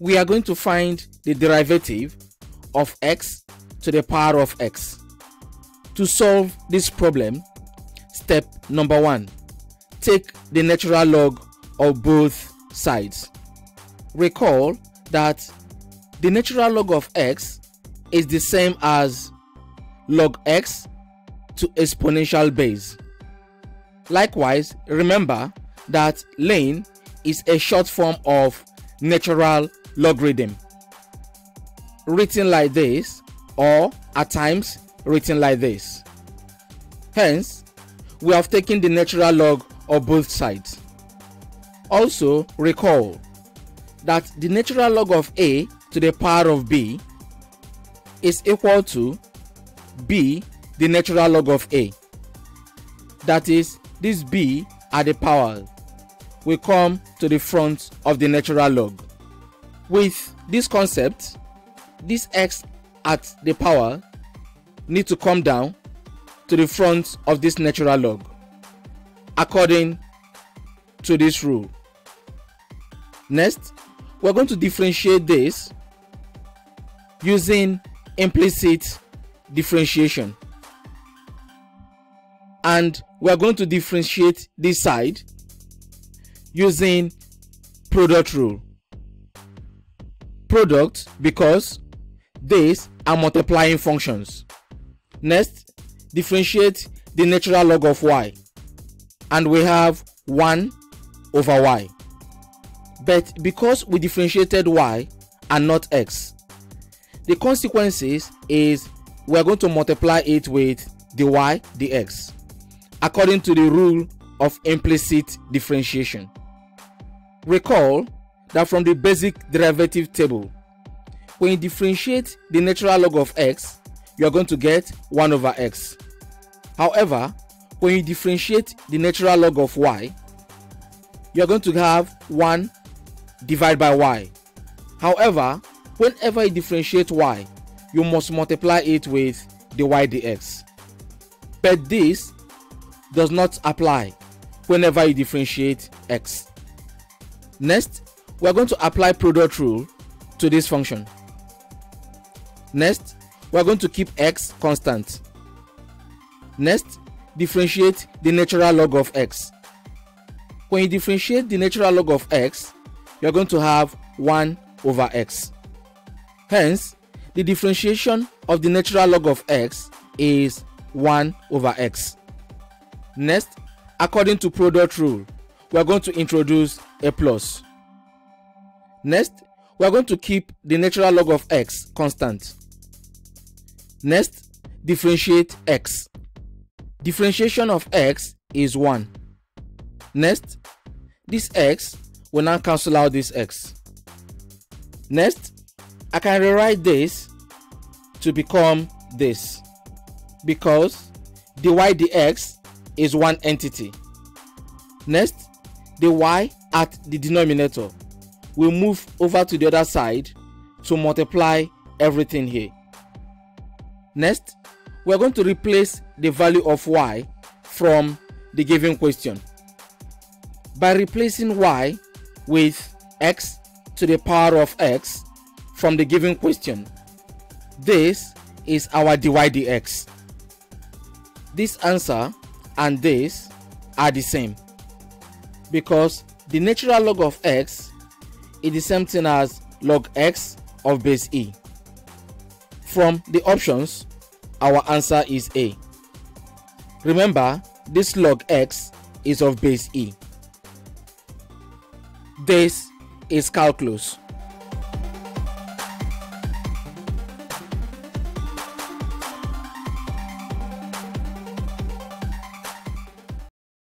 we are going to find the derivative of x to the power of x. To solve this problem, step number one, take the natural log of both sides. Recall that the natural log of x is the same as log x to exponential base. Likewise, remember that ln is a short form of natural logarithm written like this or at times written like this. Hence, we have taken the natural log of both sides. Also, recall that the natural log of a to the power of b is equal to b the natural log of a. That is, this b at the power will come to the front of the natural log. With this concept, this x at the power need to come down to the front of this natural log according to this rule. Next, we're going to differentiate this using implicit differentiation. And we're going to differentiate this side using product rule. Product because these are multiplying functions. Next, differentiate the natural log of y. And we have 1 over y. But because we differentiated y and not x, the consequences is we're going to multiply it with dy dx according to the rule of implicit differentiation. Recall that from the basic derivative table, when you differentiate the natural log of x, you are going to get 1 over x. However, when you differentiate the natural log of y, you are going to have 1 divided by y. However, whenever you differentiate y, you must multiply it with dy dx. But this does not apply whenever you differentiate x. Next, we are going to apply product rule to this function. Next, we are going to keep x constant. Next, differentiate the natural log of x. When you differentiate the natural log of x, you are going to have 1 over x. Hence, the differentiation of the natural log of x is 1 over x. Next, according to product rule, we are going to introduce a plus. Next, we are going to keep the natural log of x constant. Next, differentiate x. Differentiation of x is 1. Next, this x will now cancel out this x. Next, I can rewrite this to become this because dy dx is one entity. Next, the y at the denominator will move over to the other side to multiply everything here. Next, we are going to replace the value of y from the given question. By replacing y with x to the power of x from the given question, this is our dy dx. This answer and this are the same because the natural log of x is the same thing as log x of base e. From the options, our answer is A. Remember, this log x is of base e. This is calculus.